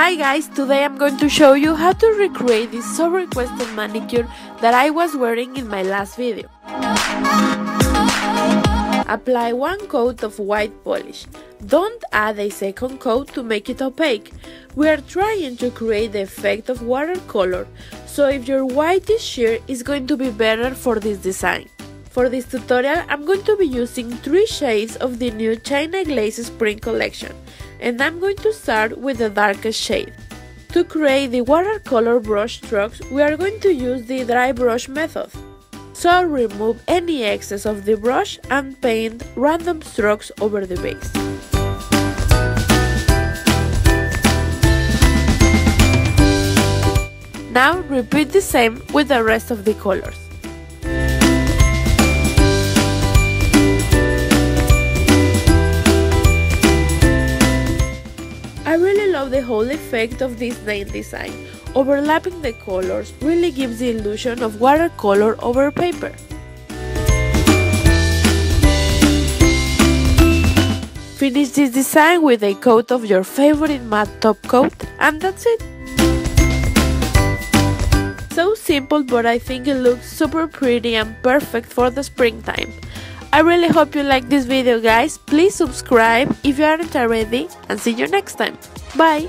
Hi guys, today I'm going to show you how to recreate this so requested manicure that I was wearing in my last video. Apply one coat of white polish. Don't add a second coat to make it opaque. We are trying to create the effect of watercolor, so if your white is sheer, it's going to be better for this design. For this tutorial, I'm going to be using 3 shades of the new China Glaze Spring collection and I'm going to start with the darkest shade. To create the watercolor brush strokes, we are going to use the dry brush method. So remove any excess of the brush and paint random strokes over the base. Now repeat the same with the rest of the colors. The whole effect of this nail design. Overlapping the colors really gives the illusion of watercolor over paper. Finish this design with a coat of your favorite matte top coat and that's it. So simple but I think it looks super pretty and perfect for the springtime. I really hope you like this video guys. Please subscribe if you aren't already and see you next time. Bye!